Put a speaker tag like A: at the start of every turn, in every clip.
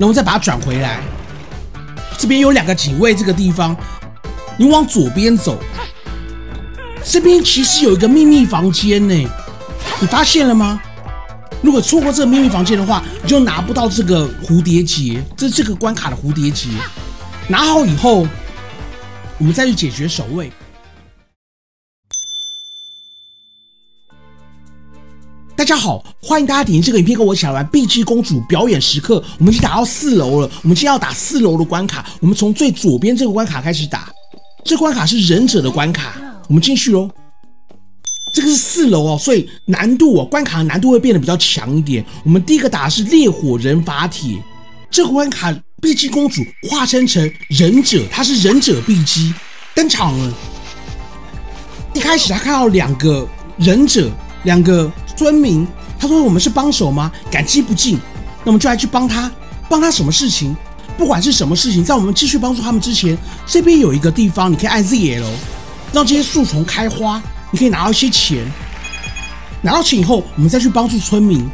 A: 然后再把它转回来。这边有两个警卫，这个地方你往左边走，这边其实有一个秘密房间呢，你发现了吗？如果错过这个秘密房间的话，你就拿不到这个蝴蝶结，这这个关卡的蝴蝶结。拿好以后，我们再去解决守卫。大家好，欢迎大家点击这个影片跟我一起来玩《碧姬公主》表演时刻。我们已经打到四楼了，我们今天要打四楼的关卡。我们从最左边这个关卡开始打，这关卡是忍者的关卡。我们进去喽。这个是四楼哦，所以难度哦，关卡的难度会变得比较强一点。我们第一个打的是烈火人法帖，这个关卡碧姬公主化身成忍者，她是忍者碧姬登场了。一开始他看到两个忍者，两个。村民，他说我们是帮手吗？感激不尽。那我们就来去帮他，帮他什么事情？不管是什么事情，在我们继续帮助他们之前，这边有一个地方，你可以按 ZL，让这些树丛开花，你可以拿到一些钱。拿到钱以后，我们再去帮助村民。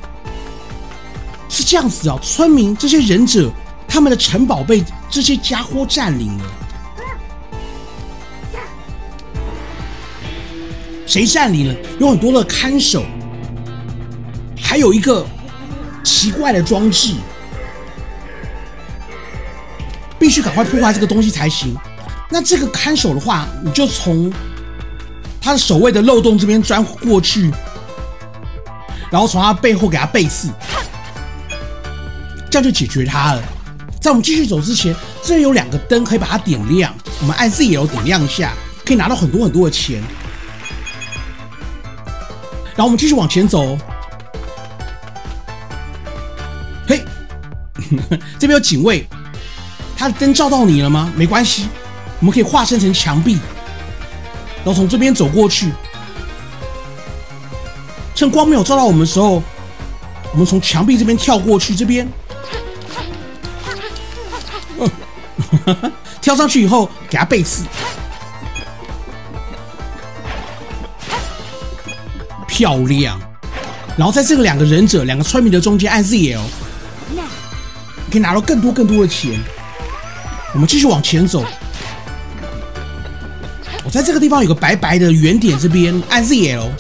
A: 是这样子啊，村民这些忍者，他们的城堡被这些家伙占领了。谁占领了？有很多的看守。还有一个奇怪的装置，必须赶快破坏这个东西才行。那这个看守的话，你就从他的守卫的漏洞这边钻过去，然后从他背后给他背刺，这样就解决他了。在我们继续走之前，这里有两个灯可以把它点亮，我们按 Z 也点亮一下，可以拿到很多很多的钱。然后我们继续往前走。这边有警卫，他的灯照到你了吗？没关系，我们可以化身成墙壁，然后从这边走过去。趁光没有照到我们的时候，我们从墙壁这边跳过去。这边，跳上去以后给他背刺，漂亮。然后在这个两个忍者、两个村民的中间按 ZL。可以拿到更多更多的钱。我们继续往前走。我在这个地方有个白白的圆点，这边按 ZL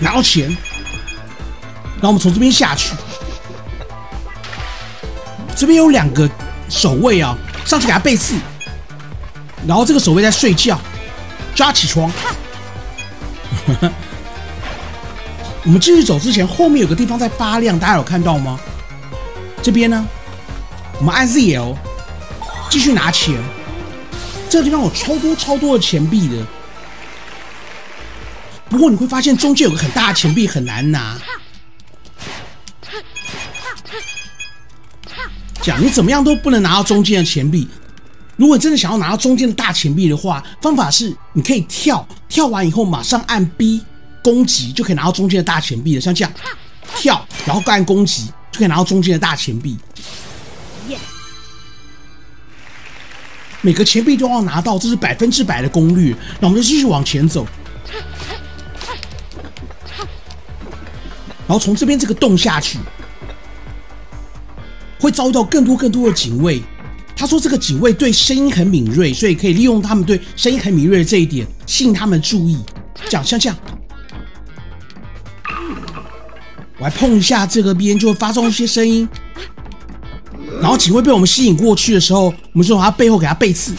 A: 拿到钱。然后我们从这边下去。这边有两个守卫啊，上去给他背刺。然后这个守卫在睡觉，叫他起床。我们继续走之前，后面有个地方在发亮，大家有看到吗？这边呢，我们按 ZL 继续拿钱。这个地方有超多超多的钱币的，不过你会发现中间有个很大的钱币很难拿。讲你怎么样都不能拿到中间的钱币。如果真的想要拿到中间的大钱币的话，方法是你可以跳，跳完以后马上按 B。攻击就可以拿到中间的大钱币了，像这样跳，然后干攻击就可以拿到中间的大钱币。每个钱币都要拿到，这是百分之百的功率。那我们就继续往前走，然后从这边这个洞下去，会遭遇到更多更多的警卫。他说这个警卫对声音很敏锐，所以可以利用他们对声音很敏锐的这一点吸引他们注意。这样像这样。来碰一下这个边，就会发出一些声音。然后警卫被我们吸引过去的时候，我们就从他背后给他背刺，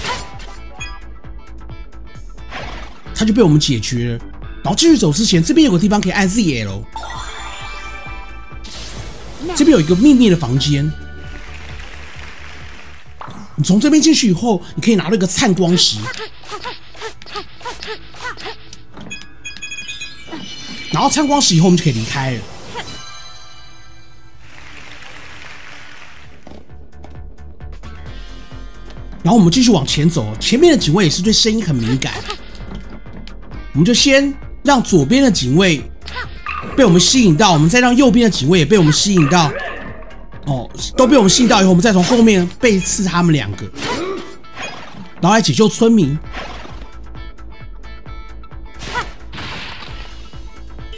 A: 他就被我们解决了。然后继续走之前，这边有个地方可以按 ZL，这边有一个秘密的房间。你从这边进去以后，你可以拿到一个灿光石，然后灿光石以后，我们就可以离开了。然后我们继续往前走，前面的警卫也是对声音很敏感。我们就先让左边的警卫被我们吸引到，我们再让右边的警卫也被我们吸引到。哦，都被我们吸引到以后，我们再从后面背刺他们两个，然后来解救村民。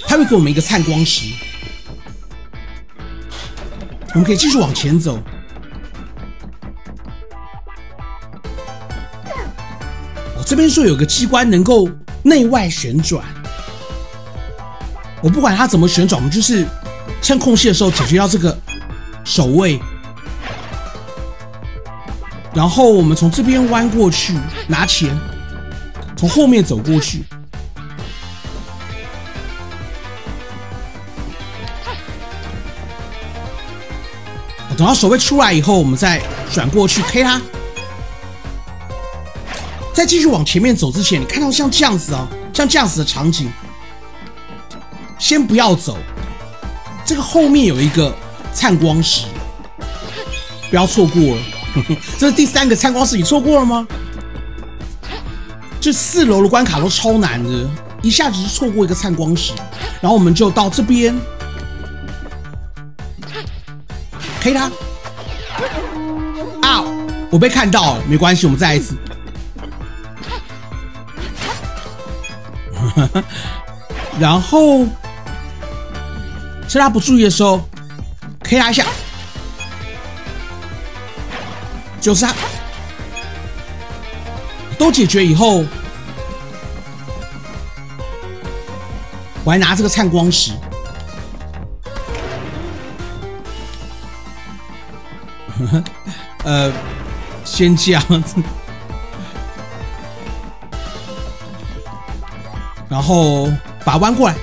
A: 他会给我们一个灿光石，我们可以继续往前走。这边说有个机关能够内外旋转，我不管它怎么旋转，我们就是趁空隙的时候解决掉这个守卫。然后我们从这边弯过去拿钱，从后面走过去。等到守卫出来以后，我们再转过去 K 他。再继续往前面走之前，你看到像这样子啊，像这样子的场景，先不要走。这个后面有一个灿光石，不要错过了。这是第三个灿光石，你错过了吗？这四楼的关卡都超难的，一下子就错过一个灿光石，然后我们就到这边。黑他！啊！我被看到了，没关系，我们再来一次。然后趁他不注意的时候，K 他一下，就是他。都解决以后，我还拿这个灿光石。呃，先这样子，然后把弯过来，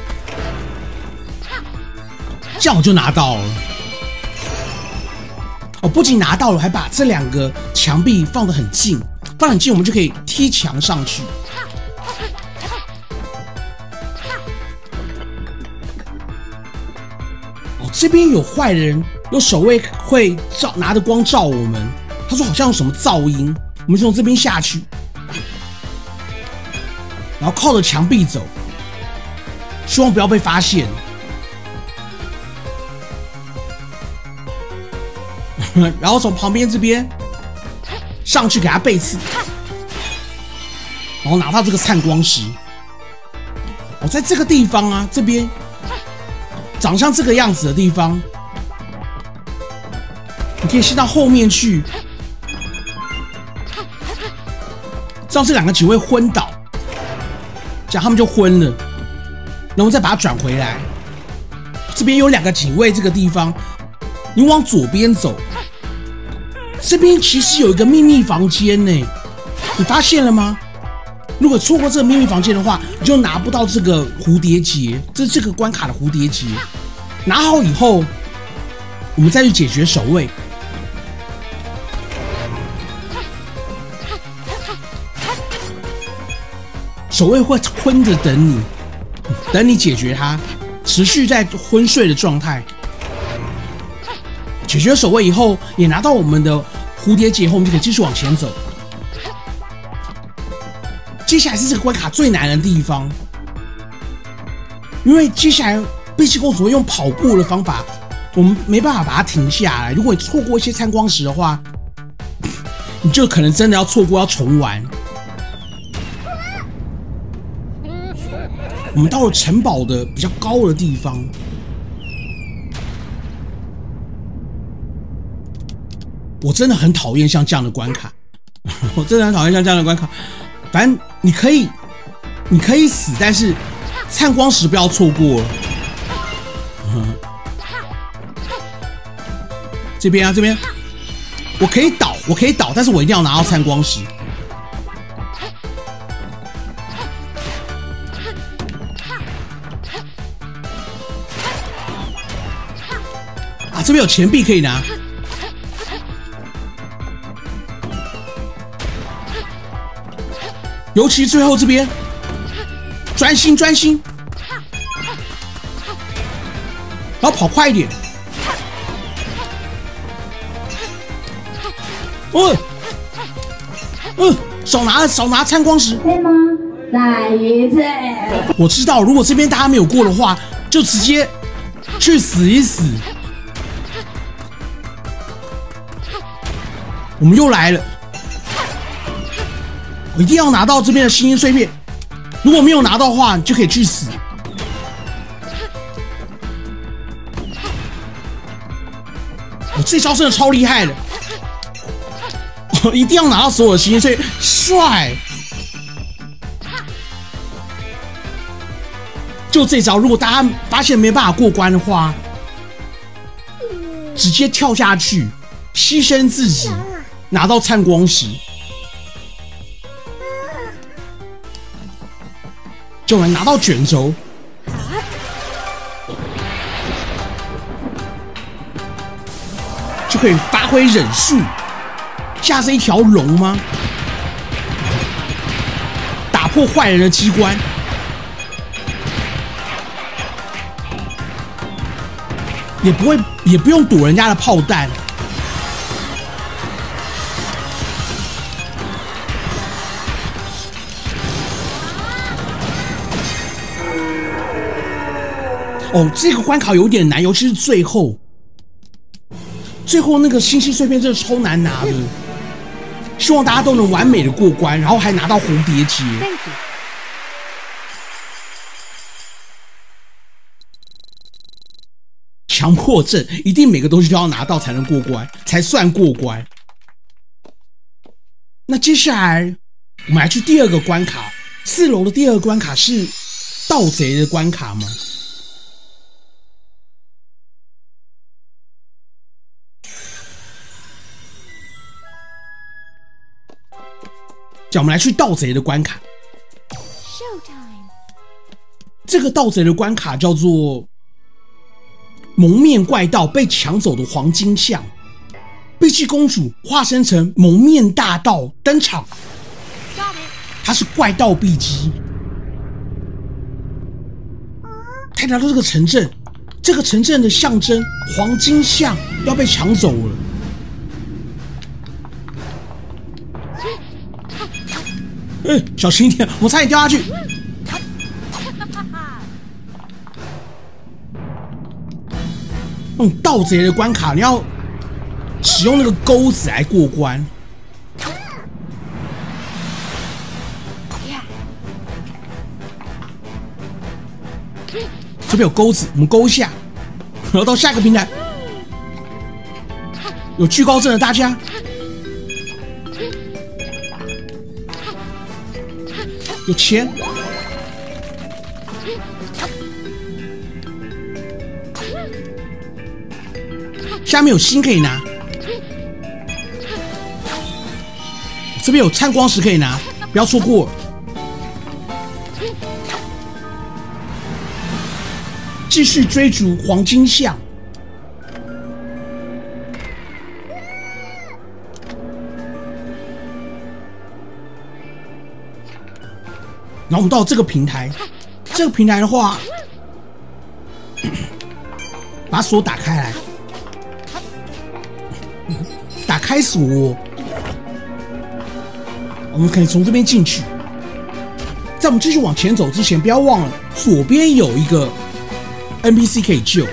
A: 这样我就拿到了。哦，不仅拿到了，还把这两个墙壁放得很近，放很近，我们就可以踢墙上去。哦，这边有坏人。有守卫会照拿着光照我们，他说好像有什么噪音，我们就从这边下去，然后靠着墙壁走，希望不要被发现。然后从旁边这边上去给他背刺，然后拿到这个灿光石。我在这个地方啊，这边长像这个样子的地方。你可以先到后面去，让这两个警卫昏倒，这样他们就昏了，然后再把它转回来。这边有两个警卫，这个地方你往左边走，这边其实有一个秘密房间呢，你发现了吗？如果错过这个秘密房间的话，你就拿不到这个蝴蝶结，这这个关卡的蝴蝶结。拿好以后，我们再去解决守卫。守卫会昏着等你，等你解决他，持续在昏睡的状态。解决守卫以后，也拿到我们的蝴蝶结后，我们就可以继续往前走。接下来是这个关卡最难的地方，因为接下来碧琪公主会用跑步的方法，我们没办法把它停下来。如果你错过一些参光时的话，你就可能真的要错过，要重玩。我们到了城堡的比较高的地方，我真的很讨厌像这样的关卡，我真的很讨厌像这样的关卡。反正你可以，你可以死，但是灿光石不要错过。这边啊，这边，我可以倒，我可以倒，但是我一定要拿到灿光石。这边有钱币可以拿，尤其最后这边，专心专心，然后跑快一点。哦，嗯，少拿少拿参光石？
B: 再一次。
A: 我知道，如果这边大家没有过的话，就直接去死一死。我们又来了，我一定要拿到这边的星星碎片。如果没有拿到的话，你就可以去死。我这招真的超厉害的，我 一定要拿到所有的星星碎片，帅！就这招，如果大家发现没办法过关的话，直接跳下去，牺牲自己，拿到灿光石，就能拿到卷轴，就可以发挥忍术，架着一条龙吗？打破坏人的机关。也不会，也不用躲人家的炮弹。哦，这个关卡有点难，尤其是最后，最后那个星星碎片真的超难拿的。希望大家都能完美的过关，然后还拿到蝴蝶结。强迫症，一定每个东西都要拿到才能过关，才算过关。那接下来我们来去第二个关卡，四楼的第二个关卡是盗贼的关卡吗？叫我们来去盗贼的关卡。Showtime 这个盗贼的关卡叫做。蒙面怪盗被抢走的黄金像，碧琪公主化身成蒙面大盗登场。他是怪盗碧琪。他来到这个城镇，这个城镇的象征黄金像要被抢走了。哎，小心一点，我差点掉下去。那种盗贼的关卡，你要使用那个钩子来过关。这边有钩子，我们勾一下，然后到下一个平台。有巨高症的大家，有钱。下面有星可以拿，这边有灿光石可以拿，不要错过。继续追逐黄金象，然后我们到这个平台，这个平台的话，把锁打开来。打开锁，我们可以从这边进去。在我们继续往前走之前，不要忘了左边有一个 NPC 可以救，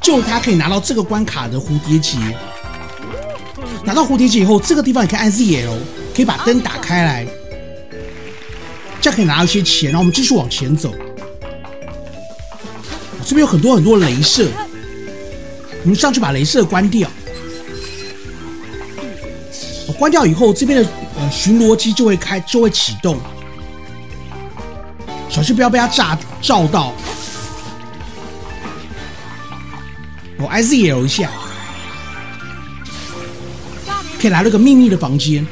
A: 救他可以拿到这个关卡的蝴蝶结。拿到蝴蝶结以后，这个地方你可以按 ZL，可以把灯打开来，这样可以拿到一些钱。然后我们继续往前走，这边有很多很多镭射。我们上去把镭射关掉，关掉以后，这边的呃巡逻机就会开，就会启动。小心不要被它炸照到。我 IZL 一下，可以来了个秘密的房间。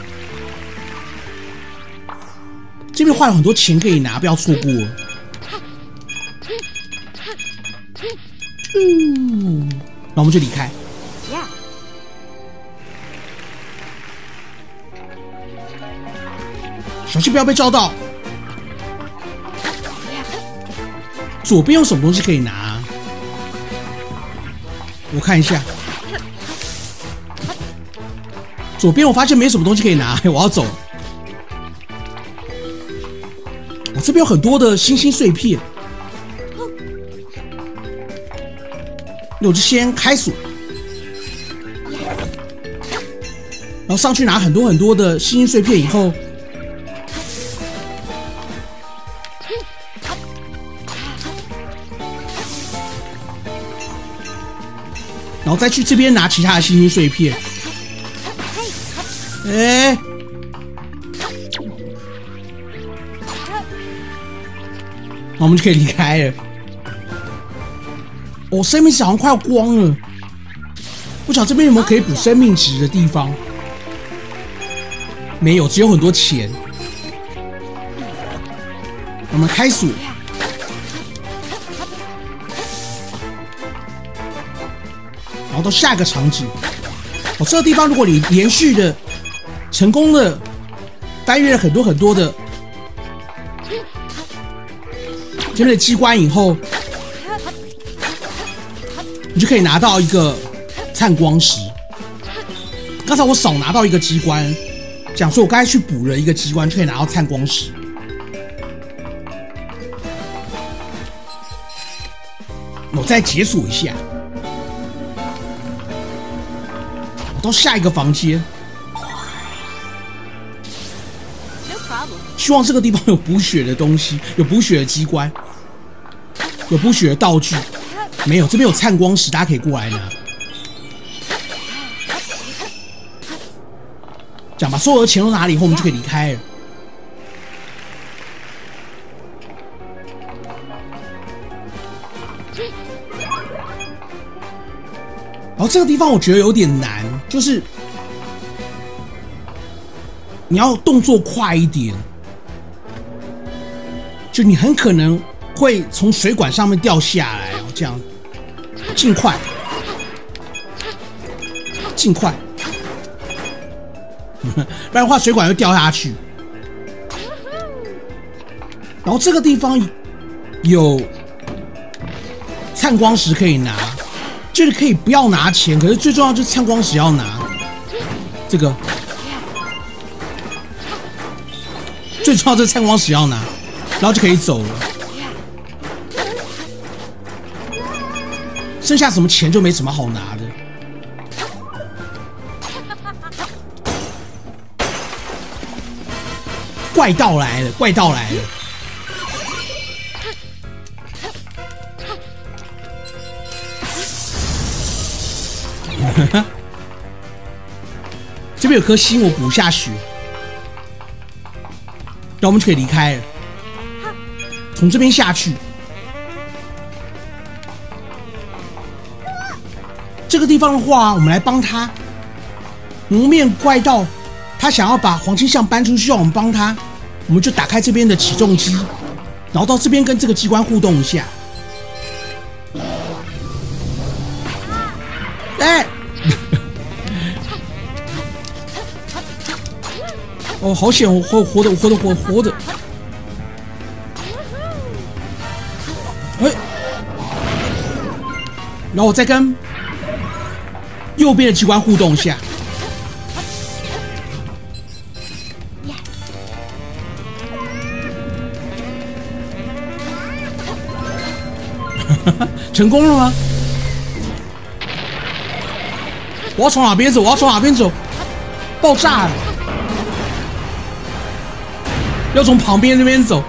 A: 这边换了很多钱可以拿，不要错过。嗯。那我们就离开。小心不要被照到。左边有什么东西可以拿？我看一下。左边我发现没什么东西可以拿，我要走。这边有很多的星星碎片。那我就先开锁，然后上去拿很多很多的星星碎片，以后然后再去这边拿其他的星星碎片。哎，那我们就可以离开了。哦，生命值好像快要光了。不晓得这边有没有可以补生命值的地方？没有，只有很多钱。我们开锁，然后到下一个场景。哦，这个地方如果你连续的成功的翻越了很多很多的这边的机关以后，你就可以拿到一个灿光石。刚才我少拿到一个机关，讲说我刚才去补了一个机关，就可以拿到灿光石。我再解锁一下，我到下一个房间。希望这个地方有补血的东西，有补血的机关，有补血的道具。没有，这边有灿光石，大家可以过来拿。讲把所有的钱都拿了以后，我们就可以离开了。然后这个地方我觉得有点难，就是你要动作快一点，就你很可能会从水管上面掉下来哦，这样尽快，尽快，不然的话水管会掉下去。然后这个地方有灿光石可以拿。就是可以不要拿钱，可是最重要就是灿光石要拿。这个最重要就是灿光石要拿，然后就可以走了。剩下什么钱就没什么好拿的。怪盗来了，怪盗来了。这边有颗心，我补下去，那我们就可以离开了。从这边下去，这个地方的话，我们来帮他。蒙面怪盗，他想要把黄金像搬出去，让我们帮他，我们就打开这边的起重机，然后到这边跟这个机关互动一下。哎 哦，好险！我活活的，活的，活活的。哎，然后我再跟右边的机关互动一下。成功了吗？我要从哪边走？我要从哪边走？爆炸了！要从旁边那边走，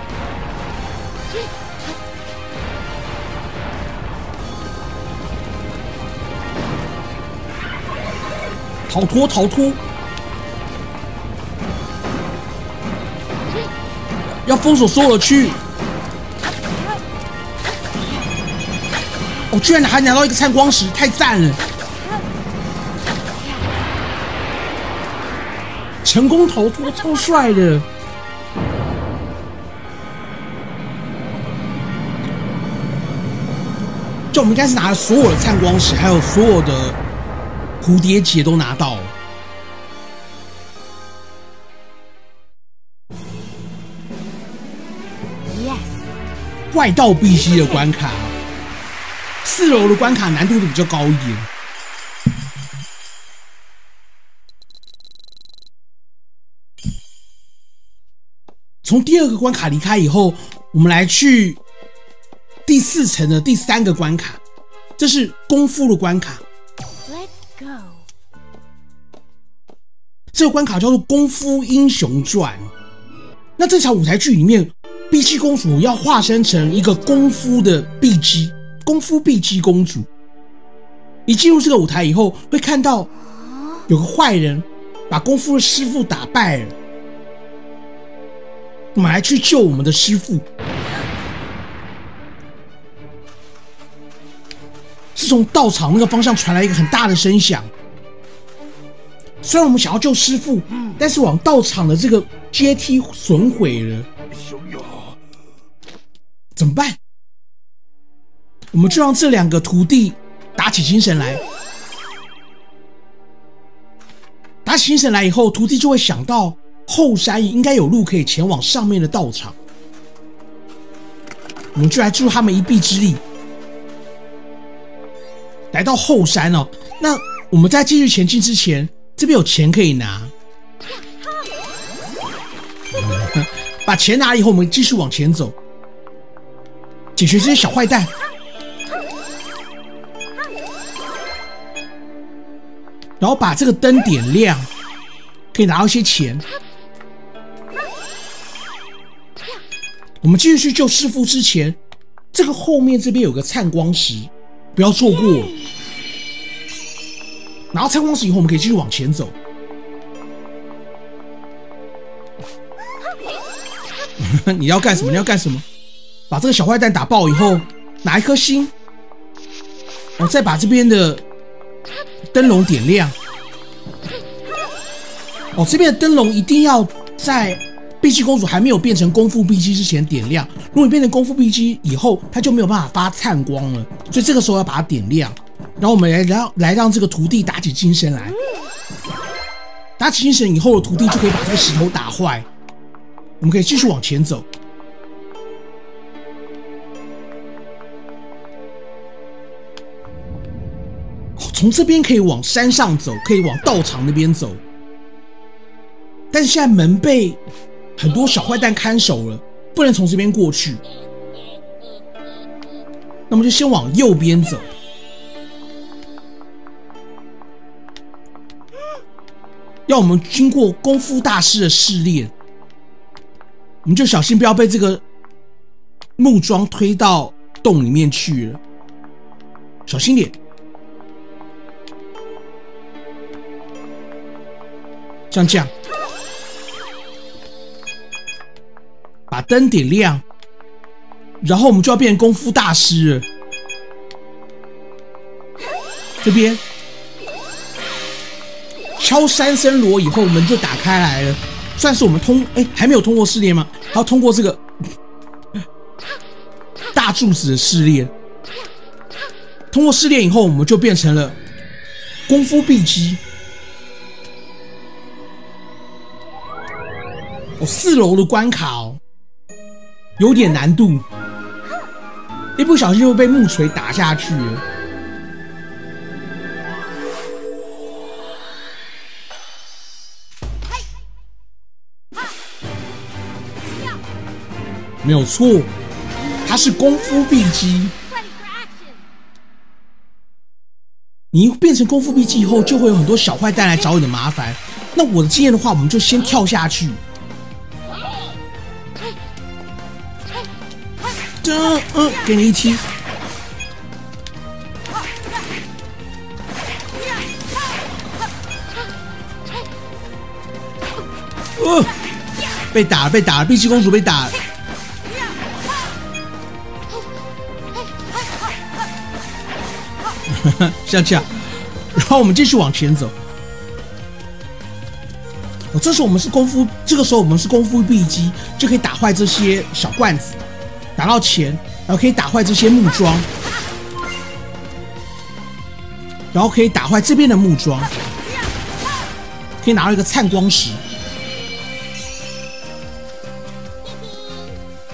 A: 逃脱逃脱，要封锁所有的区域。我居然还拿到一个灿光石，太赞了！成功逃脱，超帅的。就我们应该是拿了所有的灿光石，还有所有的蝴蝶结都拿到了。Yes，怪盗必须的关卡，四楼的关卡难度都比较高一点。从第二个关卡离开以后，我们来去。第四层的第三个关卡，这是功夫的关卡。这个关卡叫做《功夫英雄传》。那这场舞台剧里面，碧姬公主要化身成一个功夫的碧姬，功夫碧姬公主。一进入这个舞台以后，会看到有个坏人把功夫的师傅打败了，我们来去救我们的师傅。从道场那个方向传来一个很大的声响。虽然我们想要救师傅，但是往道场的这个阶梯损毁了，怎么办？我们就让这两个徒弟打起精神来。打起精神来以后，徒弟就会想到后山应该有路可以前往上面的道场。我们就来助他们一臂之力。来到后山哦，那我们在继续前进之前。这边有钱可以拿，把钱拿了以后，我们继续往前走，解决这些小坏蛋，然后把这个灯点亮，可以拿到一些钱。我们继续去救师傅之前，这个后面这边有个灿光石，不要错过。拿到拆光石以后，我们可以继续往前走。你要干什么？你要干什么？把这个小坏蛋打爆以后，拿一颗星，我再把这边的灯笼点亮。哦，这边的灯笼一定要在碧姬公主还没有变成功夫碧姬之前点亮。如果你变成功夫碧姬以后，它就没有办法发灿光了。所以这个时候要把它点亮。然后我们来让来让这个徒弟打起精神来，打起精神以后的徒弟就可以把这个石头打坏。我们可以继续往前走。从这边可以往山上走，可以往道场那边走。但是现在门被很多小坏蛋看守了，不能从这边过去。那么就先往右边走。要我们经过功夫大师的试炼，我们就小心不要被这个木桩推到洞里面去了，小心点。像这样，把灯点亮，然后我们就要变功夫大师了。这边。敲三声锣以后，门就打开来了，算是我们通哎，还没有通过试炼吗？还要通过这个大柱子的试炼。通过试炼以后，我们就变成了功夫碧姬。哦，四楼的关卡哦，有点难度，一不小心就被木锤打下去。没有错，它是功夫碧姬。你变成功夫碧姬以后，就会有很多小坏蛋来找你的麻烦。那我的经验的话，我们就先跳下去。这嗯，给你一踢。呃，被打了，被打了，碧姬公主被打。了。像这样，然后我们继续往前走。哦，这时候我们是功夫，这个时候我们是功夫碧姬，就可以打坏这些小罐子，拿到钱，然后可以打坏这些木桩，然后可以打坏这边的木桩，可以拿到一个灿光石。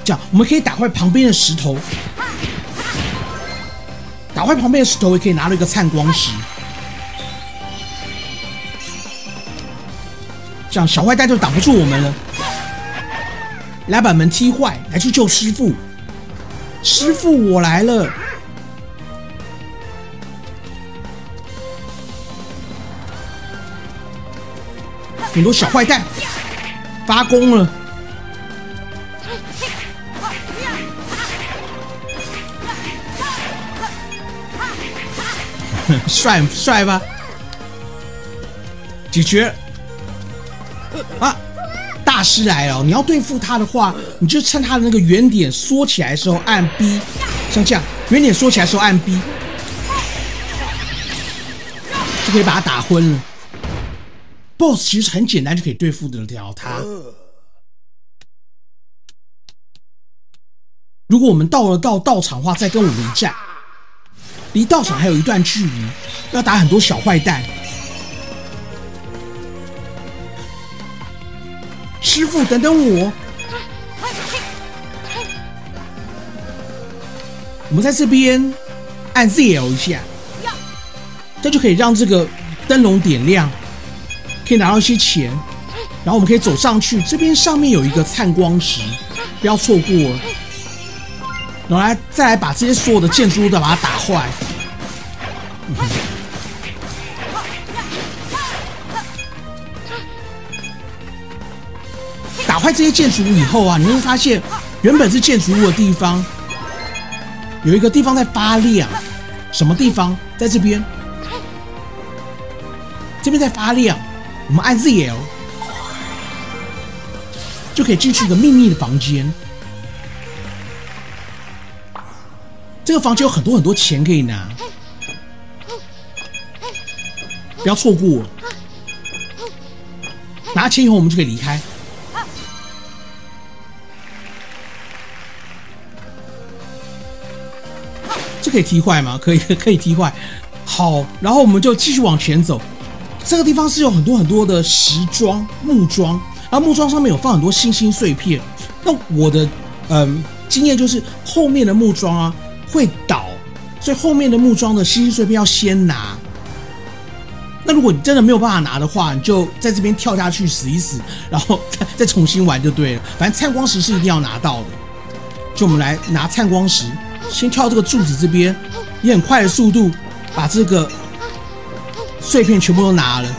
A: 这样，我们可以打坏旁边的石头。打坏旁边的石头，也可以拿到一个灿光石。这样小坏蛋就挡不住我们了。来把门踢坏，来去救师傅。师傅，我来了。很多小坏蛋发功了。帅帅吧？解决！大师来了！你要对付他的话，你就趁他的那个圆点缩起来的时候按 B，像这样，圆点缩起来的时候按 B，就可以把他打昏了。BOSS 其实很简单就可以对付得了他。如果我们到了到道场的话，再跟我们一战。离道场还有一段距离，要打很多小坏蛋。师傅，等等我！我们在这边按 ZL 一下，这就可以让这个灯笼点亮，可以拿到一些钱。然后我们可以走上去，这边上面有一个灿光石，不要错过。然后来再来把这些所有的建筑物都把它打坏。这些建筑物以后啊，你会发现原本是建筑物的地方有一个地方在发亮。什么地方？在这边，这边在发亮。我们按 ZL 就可以进去一个秘密的房间。这个房间有很多很多钱可以拿。不要错过，拿钱以后我们就可以离开。这可以踢坏吗？可以，可以踢坏。好，然后我们就继续往前走。这个地方是有很多很多的石桩、木桩，然后木桩上面有放很多星星碎片。那我的嗯经验就是，后面的木桩啊会倒，所以后面的木桩的星星碎片要先拿。那如果你真的没有办法拿的话，你就在这边跳下去死一死，然后再 再重新玩就对了。反正灿光石是一定要拿到的。就我们来拿灿光石，先跳这个柱子这边，以很快的速度把这个碎片全部都拿了。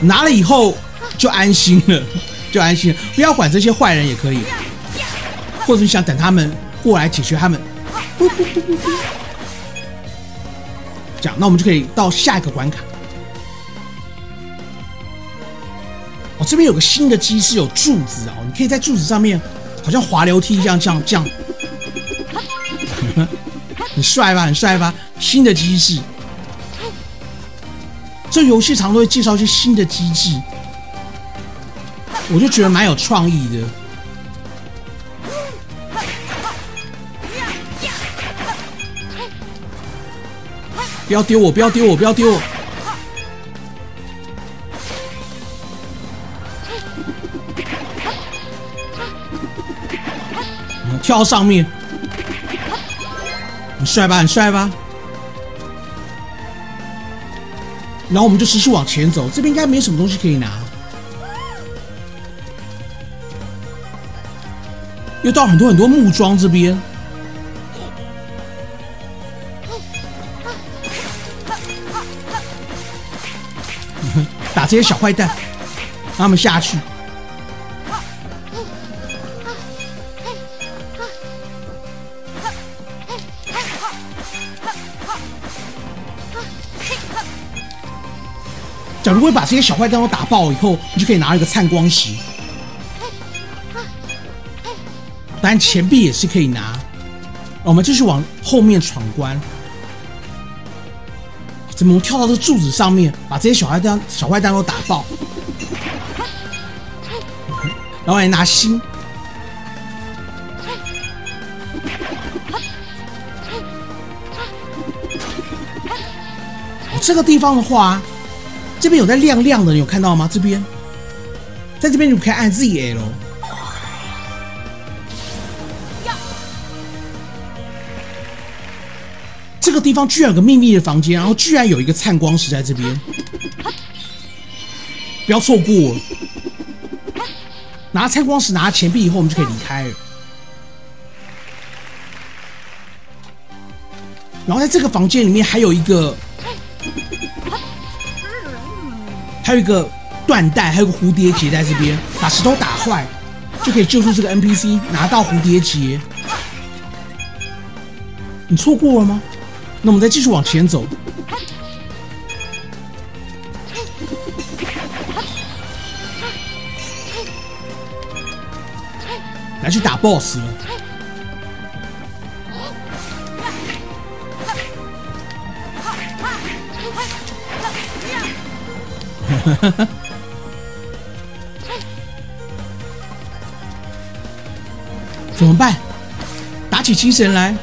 A: 拿了以后就安心了，就安心了，不要管这些坏人也可以，或者你想等他们过来解决他们。这样，那我们就可以到下一个关卡。哦，这边有个新的机制，有柱子哦，你可以在柱子上面，好像滑楼梯一样，这样这样。很帅吧？很帅吧？新的机制，这游戏常都会介绍一些新的机制，我就觉得蛮有创意的。不要丢我！不要丢我！不要丢我！跳上面，很帅吧？很帅吧？然后我们就持续往前走，这边应该没什么东西可以拿。又到很多很多木桩这边。打这些小坏蛋，让他们下去。如会把这些小坏蛋都打爆以后，你就可以拿一个灿光石。当然，钱币也是可以拿。我们继续往后面闯关。怎么跳到这柱子上面，把这些小坏蛋、小坏蛋都打爆？然后来拿心。这个地方的话，这边有在亮亮的，你有看到吗？这边，在这边你可以按 ZL。这个地方居然有个秘密的房间，然后居然有一个灿光石在这边，不要错过！拿灿光石，拿钱币以后，我们就可以离开了。然后在这个房间里面还有一个，还有一个缎带，还有个蝴蝶结在这边，把石头打坏就可以救出这个 NPC，拿到蝴蝶结。你错过了吗？那我们再继续往前走。来去打 BOSS 了。怎么办？打起精神来！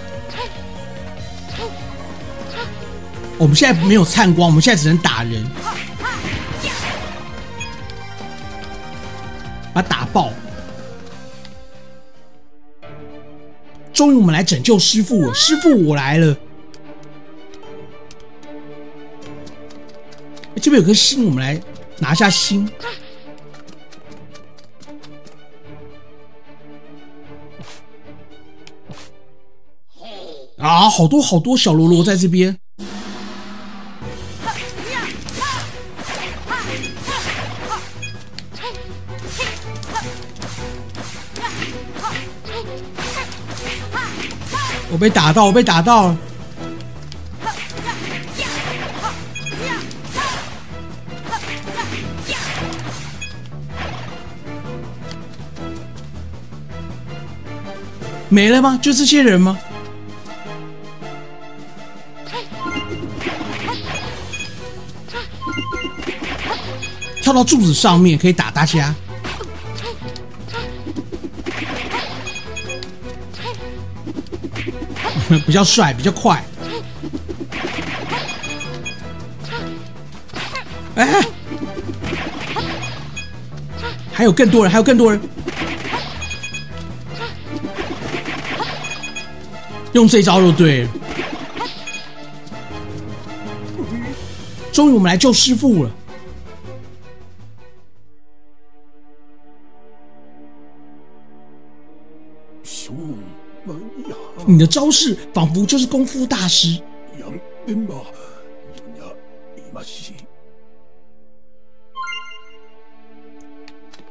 A: 我们现在没有灿光，我们现在只能打人，把他打爆。终于，我们来拯救师傅了！师傅，我来了。这边有颗心，我们来拿下心。啊，好多好多小喽啰在这边。我被打到，我被打到了。没了吗？就这些人吗？跳到柱子上面可以打大家，比较帅，比较快。哎，还有更多人，还有更多人。用这招就对了。终于，我们来救师傅了。你的招式仿佛就是功夫大师。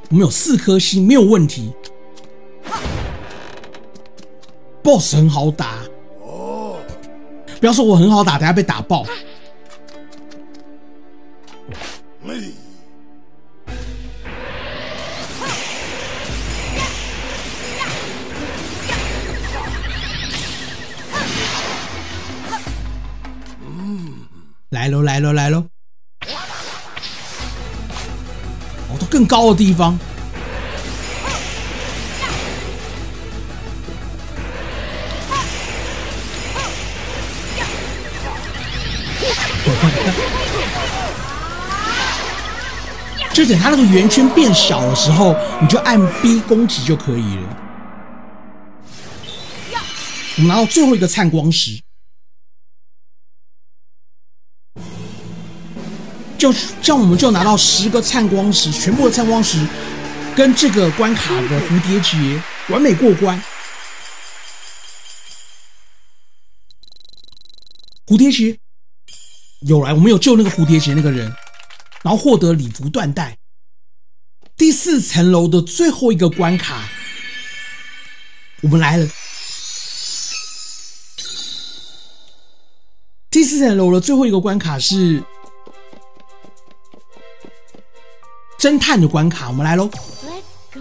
A: 我们有四颗星，没有问题。BOSS 很好打，哦不要说我很好打，等下被打爆。嗯来喽，来喽，来喽！哦，到更高的地方。就等它那个圆圈变小的时候，你就按 B 攻击就可以了。我们拿到最后一个灿光石，就这样我们就拿到十个灿光石，全部的灿光石跟这个关卡的蝴蝶结完美过关。蝴蝶结有来，我们有救那个蝴蝶结那个人。然后获得礼服缎带。第四层楼的最后一个关卡，我们来了。第四层楼的最后一个关卡是侦探的关卡，我们来喽。Let's go。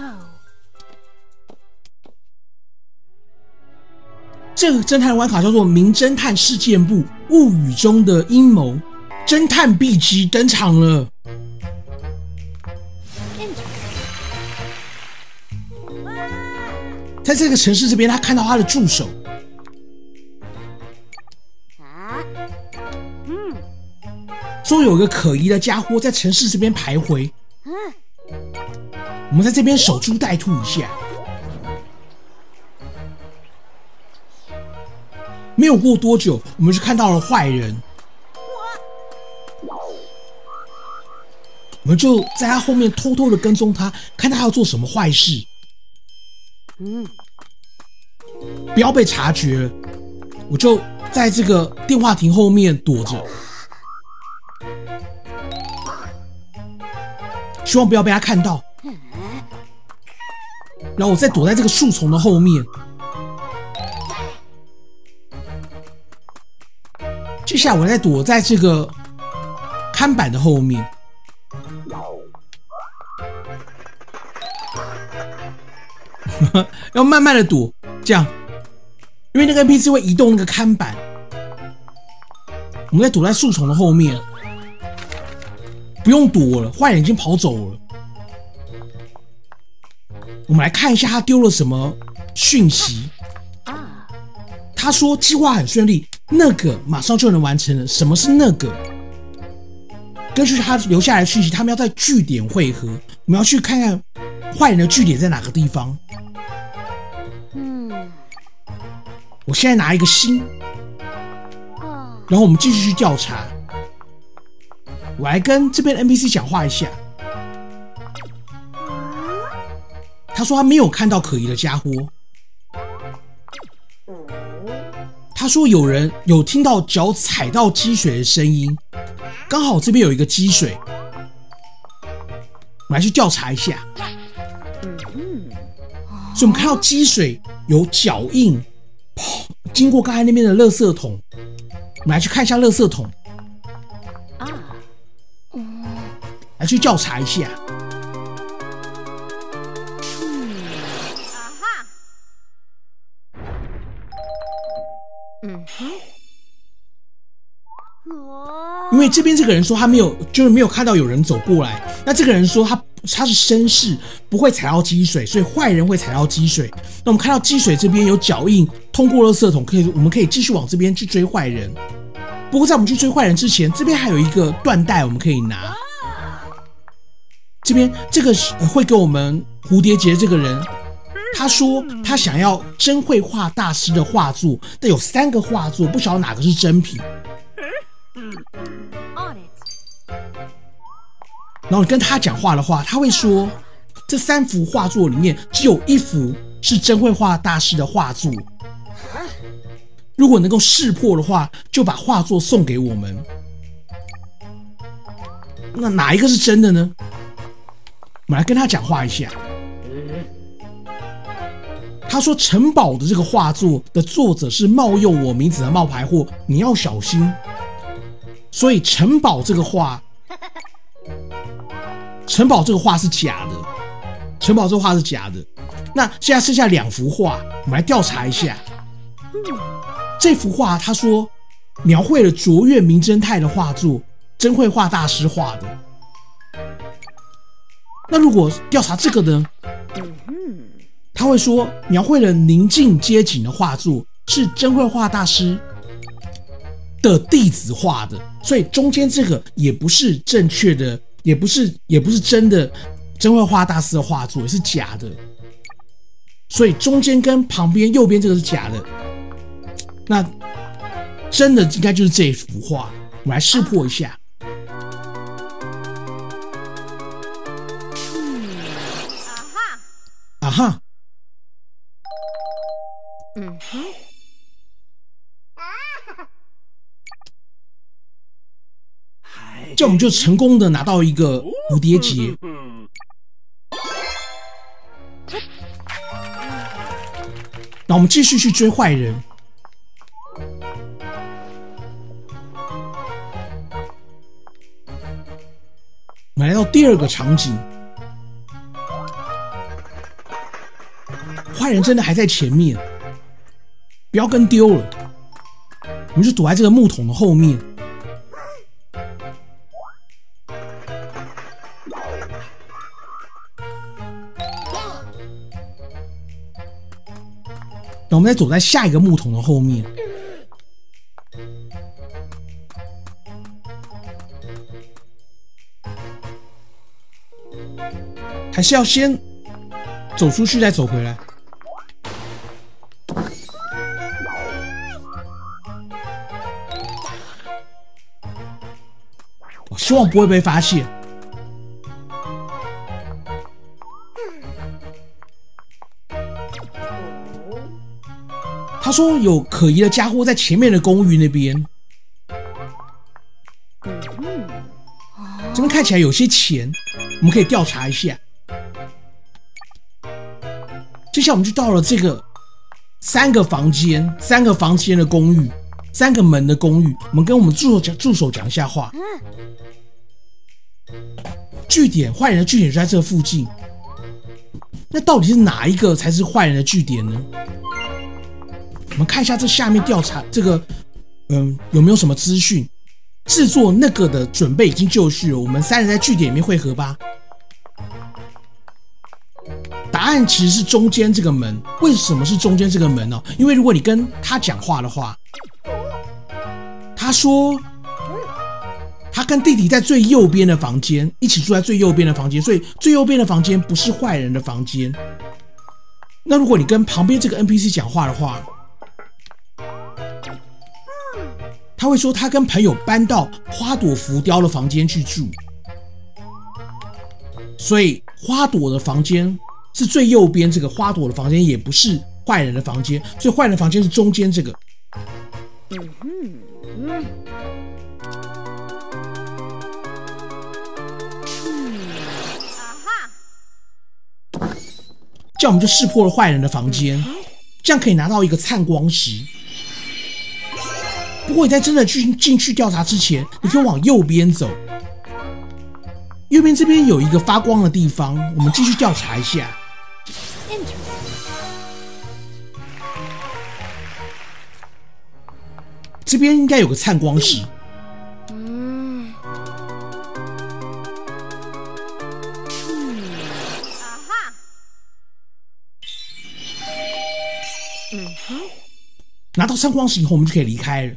A: 这个侦探的关卡叫做《名侦探事件簿：物语中的阴谋》。侦探 B G 登场了，在这个城市这边，他看到他的助手，说有个可疑的家伙在城市这边徘徊，我们在这边守株待兔一下。没有过多久，我们就看到了坏人。我们就在他后面偷偷的跟踪他，看他要做什么坏事。嗯，不要被察觉。我就在这个电话亭后面躲着，希望不要被他看到。然后我再躲在这个树丛的后面。接下来我再躲在这个看板的后面，要慢慢的躲，这样，因为那个 NPC 会移动那个看板，我们在躲在树丛的后面，不用躲了，坏人已经跑走了。我们来看一下他丢了什么讯息。他说计划很顺利，那个马上就能完成了。什么是那个？根据他留下来的讯息，他们要在据点汇合。我们要去看看坏人的据点在哪个地方。嗯，我现在拿一个心，然后我们继续去调查。我来跟这边 NPC 讲话一下。他说他没有看到可疑的家伙。他说有人有听到脚踩到积水的声音，刚好这边有一个积水，我们来去调查一下。所以我们看到积水有脚印，经过刚才那边的垃圾桶，我们来去看一下垃圾桶。啊，来去调查一下。嗯，啊哈，嗯哼因为这边这个人说他没有，就是没有看到有人走过来。那这个人说他他是绅士，不会踩到积水，所以坏人会踩到积水。那我们看到积水这边有脚印，通过了色桶，可以我们可以继续往这边去追坏人。不过在我们去追坏人之前，这边还有一个缎带我们可以拿。这边这个是会给我们蝴蝶结这个人，他说他想要真绘画大师的画作，但有三个画作，不晓得哪个是真品。然后跟他讲话的话，他会说：这三幅画作里面只有一幅是真绘画大师的画作。如果能够识破的话，就把画作送给我们。那哪一个是真的呢？我们来跟他讲话一下。他说：城堡的这个画作的作者是冒用我名字的冒牌货，你要小心。所以城堡这个画。城堡这个画是假的，城堡这画是假的。那现在剩下两幅画，我们来调查一下。这幅画他说描绘了卓越名侦探的画作，真绘画大师画的。那如果调查这个呢？他会说描绘了宁静街景的画作是真绘画大师的弟子画的，所以中间这个也不是正确的。也不是，也不是真的，真会画大师的画作也是假的，所以中间跟旁边右边这个是假的，那真的应该就是这幅画，我们来识破一下。啊哈，啊哈，嗯哼。这样我们就成功的拿到一个蝴蝶结。那我们继续去追坏人。我们来到第二个场景，坏人真的还在前面，不要跟丢了。我们就躲在这个木桶的后面。我们再走在下一个木桶的后面，还是要先走出去再走回来。我希望不会被发现。有可疑的家伙在前面的公寓那边，这边看起来有些钱，我们可以调查一下。接下来我们就到了这个三个房间、三个房间的公寓，三个门的公寓。我们跟我们助手讲助手讲一下话。据点坏人的据点就在这附近。那到底是哪一个才是坏人的据点呢？我们看一下这下面调查这个，嗯，有没有什么资讯？制作那个的准备已经就绪了。我们三人在据点里面汇合吧。答案其实是中间这个门。为什么是中间这个门呢？因为如果你跟他讲话的话，他说他跟弟弟在最右边的房间一起住在最右边的房间，所以最右边的房间不是坏人的房间。那如果你跟旁边这个 NPC 讲话的话，他会说他跟朋友搬到花朵浮雕的房间去住，所以花朵的房间是最右边这个花朵的房间，也不是坏人的房间，所以坏人的房间是中间这个。嗯哼，嗯，啊哈，这样我们就识破了坏人的房间，这样可以拿到一个灿光石。不过你在真的去进去调查之前，你可以往右边走。右边这边有一个发光的地方，我们继续调查一下。这边应该有个灿光石。嗯。啊哈。嗯哼。拿到灿光石以后，我们就可以离开了。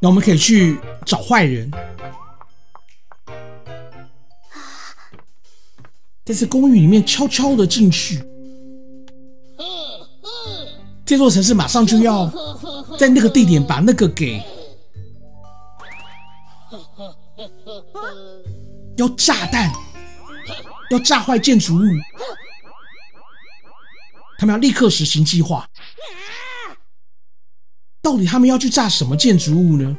A: 那我们可以去找坏人。在这公寓里面悄悄的进去。这座城市马上就要在那个地点把那个给要炸弹，要炸坏建筑物。他们要立刻实行计划。到底他们要去炸什么建筑物呢？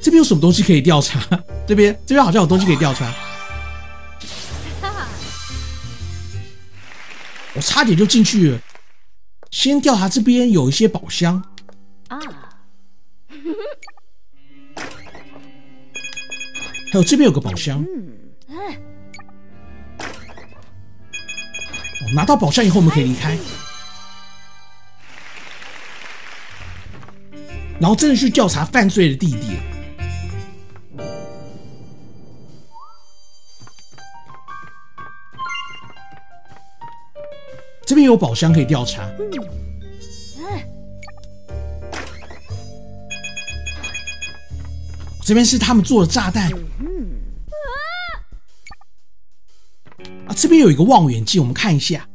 A: 这边有什么东西可以调查？这边这边好像有东西可以调查。我差点就进去了。先调查这边有一些宝箱啊，还有这边有个宝箱。哦，拿到宝箱以后我们可以离开。然后真的去调查犯罪的地点，这边有宝箱可以调查。这边是他们做的炸弹。这边有一个望远镜，我们看一下。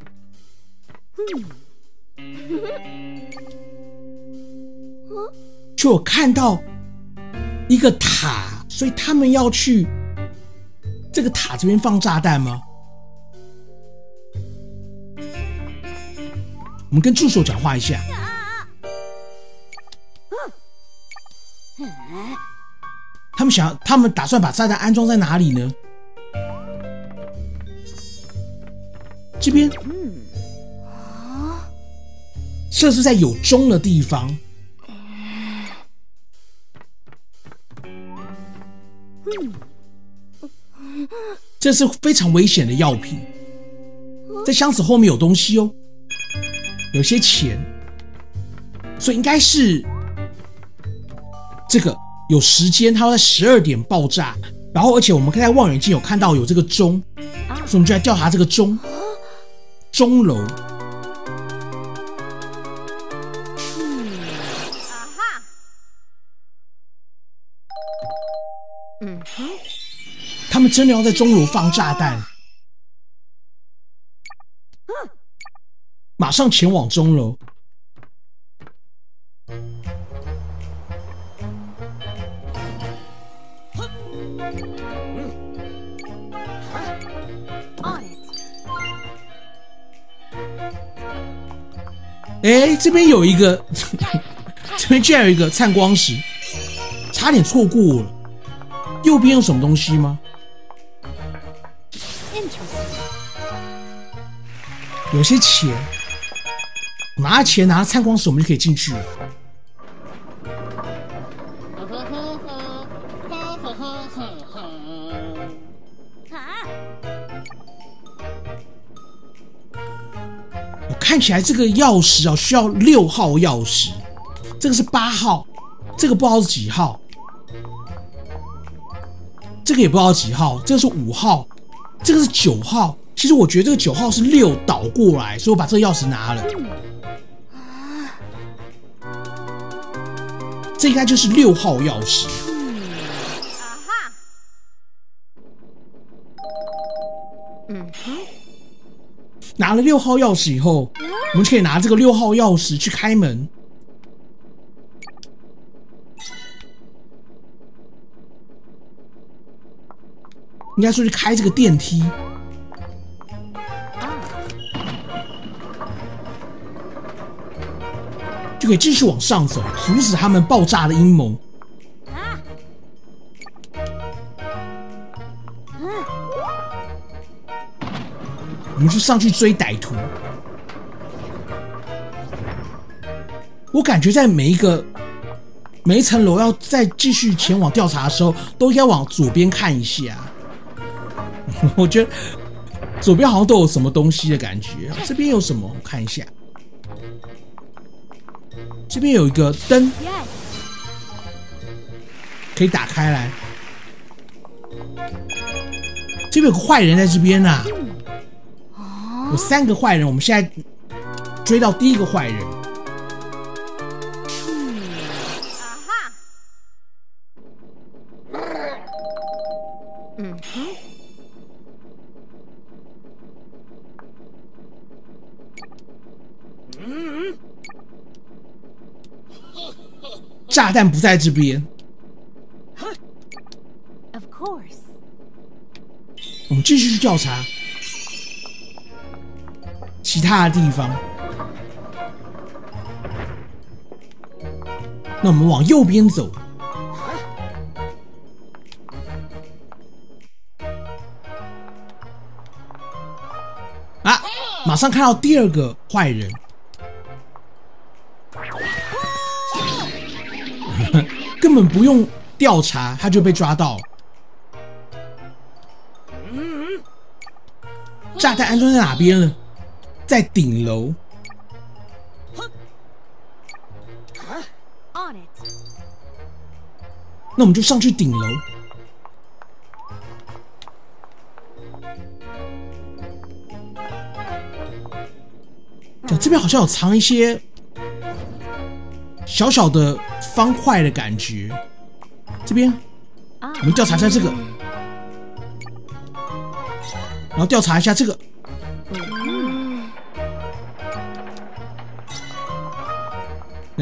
A: 就有看到一个塔，所以他们要去这个塔这边放炸弹吗？我们跟助手讲话一下。他们想，他们打算把炸弹安装在哪里呢？这边，啊？设置在有钟的地方。这是非常危险的药品，在箱子后面有东西哦，有些钱，所以应该是这个有时间，它会在十二点爆炸，然后而且我们可以在望远镜有看到有这个钟，所以我们就来调查这个钟。钟楼。他们真的要在钟楼放炸弹？马上前往钟楼。哎，这边有一个，这边居然有一个灿光石，差点错过了。右边有什么东西吗？有些钱，拿钱拿灿光石，我们就可以进去了。看起来这个钥匙啊，需要六号钥匙，这个是八号，这个不知道是几号，这个也不知道几号，这个是五号，这个是九号。其实我觉得这个九号是六倒过来，所以我把这个钥匙拿了。这应该就是六号钥匙。啊哈！嗯哼。拿了六号钥匙以后，我们可以拿这个六号钥匙去开门。应该说是开这个电梯。就可以继续往上走，阻止他们爆炸的阴谋。我们就上去追歹徒。我感觉在每一个每一层楼要再继续前往调查的时候，都应该往左边看一下。我觉得左边好像都有什么东西的感觉。这边有什么？我看一下。这边有一个灯，可以打开来。这边有个坏人在这边呐，有三个坏人，我们现在追到第一个坏人。啊哈！嗯哼。嗯。炸弹不在这边。Of course。我们继续去调查其他的地方。那我们往右边走。啊！马上看到第二个坏人。根本不用调查，他就被抓到。炸弹安装在哪边了？在顶楼。那我们就上去顶楼。这边好像有藏一些小小的。方块的感觉，这边我们调查一下这个，然后调查一下这个，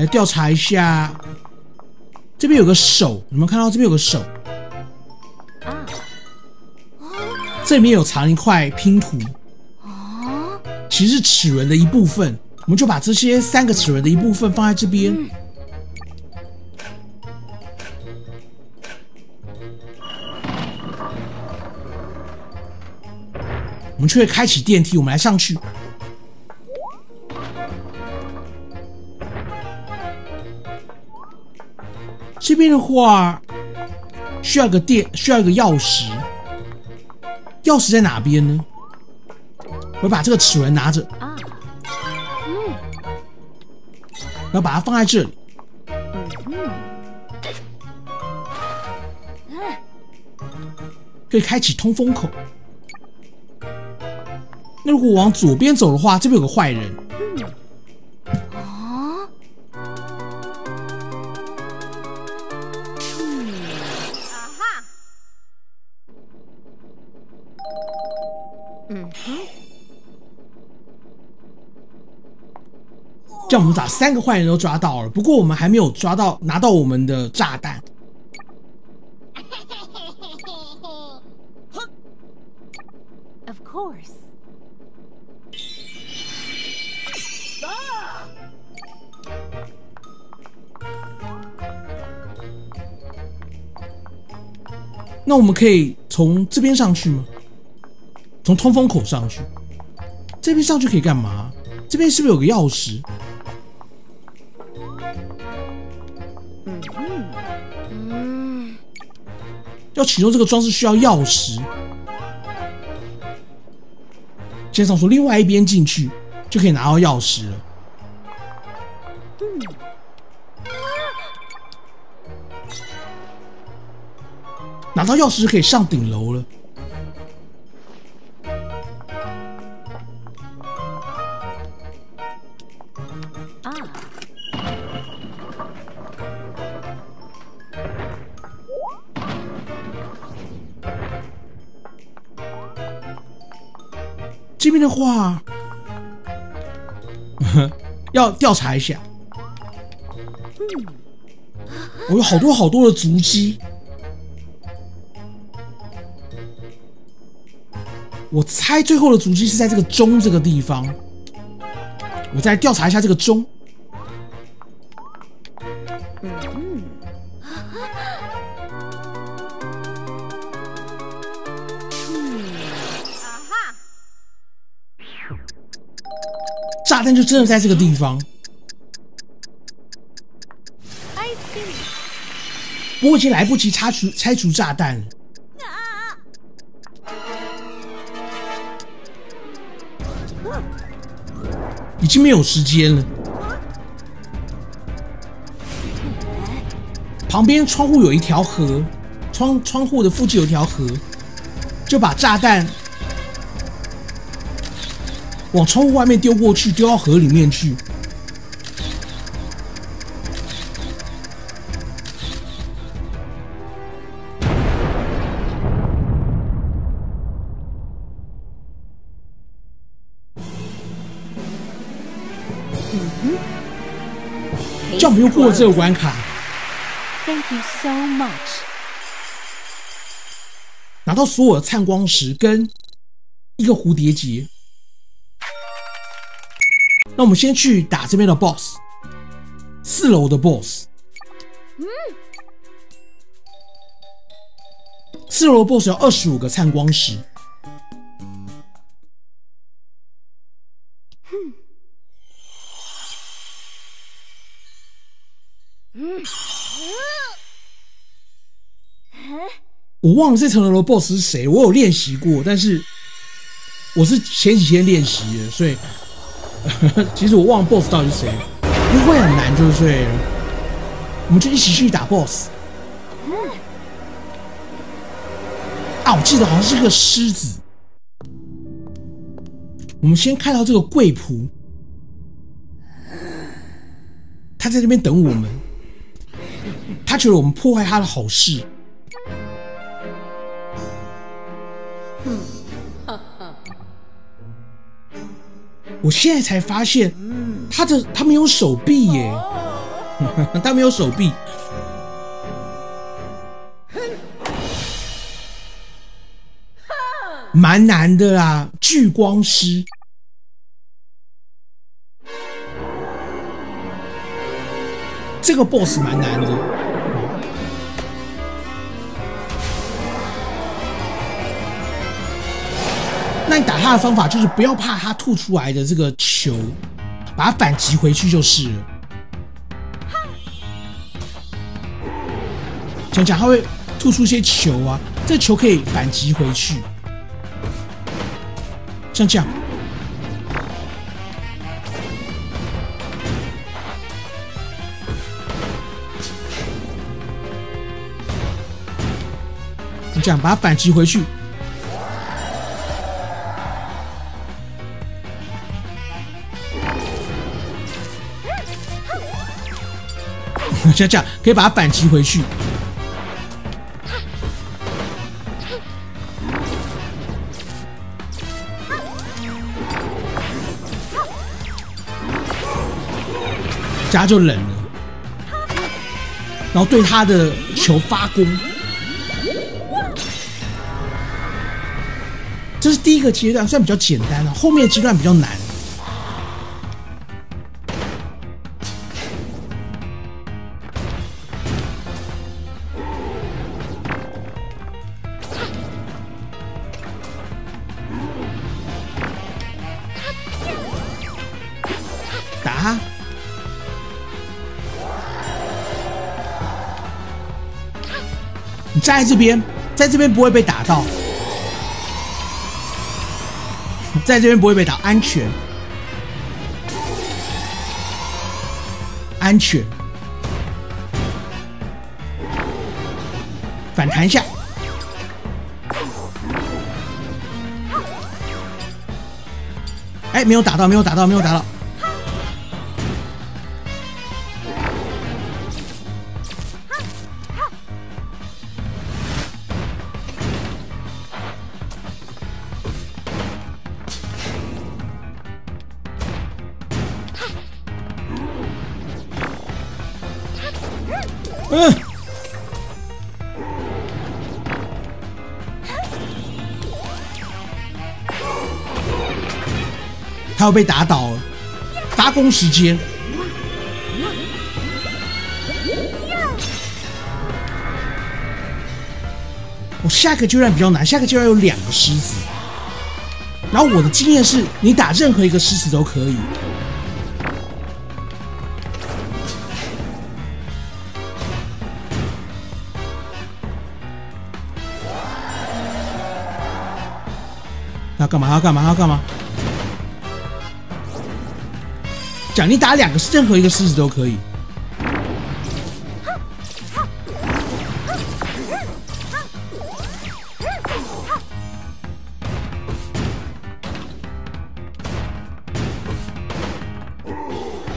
A: 来调查一下，这边有个手，你们看到这边有个手，啊这里面有藏一块拼图，啊其实是齿轮的一部分，我们就把这些三个齿轮的一部分放在这边。我们就会开启电梯，我们来上去。这边的话，需要一个电，需要一个钥匙。钥匙在哪边呢？我把这个齿轮拿着，啊，嗯，然后把它放在这里，可以开启通风口。那如果往左边走的话，这边有个坏人。这样我们把三个坏人都抓到了，不过我们还没有抓到拿到我们的炸弹。Of course. 那我们可以从这边上去吗？从通风口上去。这边上去可以干嘛？这边是不是有个钥匙？要启动这个装置需要钥匙。先上从另外一边进去，就可以拿到钥匙了。拿到钥匙就可以上顶楼了。边的话，要调查一下。我有好多好多的足迹，我猜最后的足迹是在这个钟这个地方。我再调查一下这个钟。炸弹就真的在这个地方
C: ，I see，
A: 不过已经来不及拆除拆除炸弹了。已经没有时间了。旁边窗户有一条河，窗窗户的附近有一条河，就把炸弹往窗户外面丢过去，丢到河里面去。这样我们又过了这个关卡
C: ，Thank you so much。
A: 拿到所有的灿光石跟一个蝴蝶结。那我们先去打这边的 BOSS，四楼的 BOSS。嗯四楼的 BOSS 有二十五个灿光石。我忘了这层楼的 BOSS 是谁，我有练习过，但是我是前几天练习的，所以 其实我忘了 BOSS 到底是谁，因为会很难，就是。我们就一起去打 BOSS。啊，我记得好像是个狮子。我们先看到这个贵仆，他在那边等我们，他觉得我们破坏他的好事。我现在才发现，他的他没有手臂耶，他没有手臂。蛮难的啦，聚光师。这个 boss 蛮难的。那打他的方法就是不要怕他吐出来的这个球，把它反击回去就是了。讲讲他会吐出一些球啊，这球可以反击回去，像这样。你这样把它反击回去，像这样可以把它反击回去。这样就冷了，然后对他的球发功。这是第一个阶段，算比较简单啊，后面阶段比较难。在这边，在这边不会被打到，在这边不会被打，安全，安全，反弹一下。哎，没有打到，没有打到，没有打到。他要被打倒了，发功时间。我下个阶段比较难，下个阶段有两个狮子，然后我的经验是，你打任何一个狮子都可以。要干嘛？要干嘛？要干嘛？奖励打两个，任何一个狮子都可以。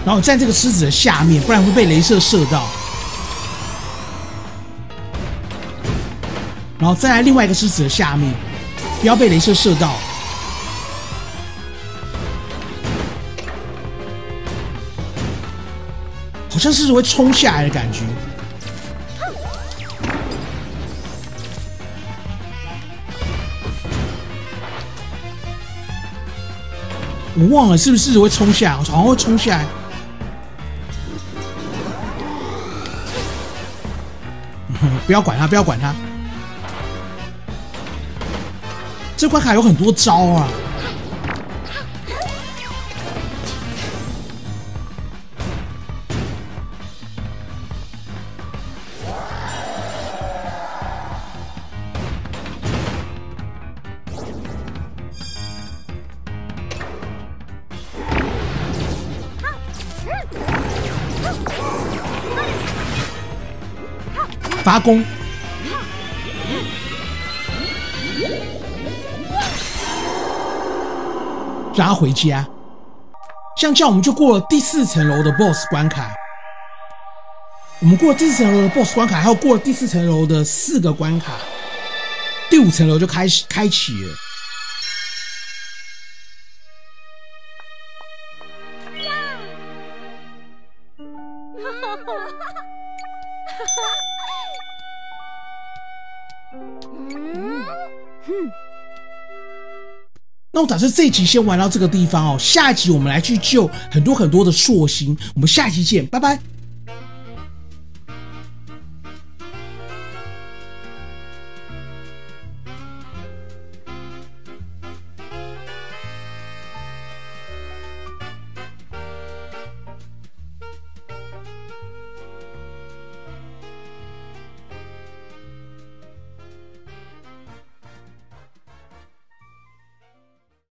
A: 然后站这个狮子的下面，不然会被镭射射到。然后再来另外一个狮子的下面，不要被镭射射到。像是会冲下来的感觉。我忘了是不是会冲下来，好像会冲下来。不要管他，不要管他。这关卡有很多招啊。阿公抓回家。像这样，我们就过了第四层楼的 BOSS 关卡。我们过了第四层楼的 BOSS 关卡，还有过了第四层楼的四个关卡，第五层楼就开始开启了。那我打算这一集先玩到这个地方哦，下一集我们来去救很多很多的硕星，我们下期见，拜拜。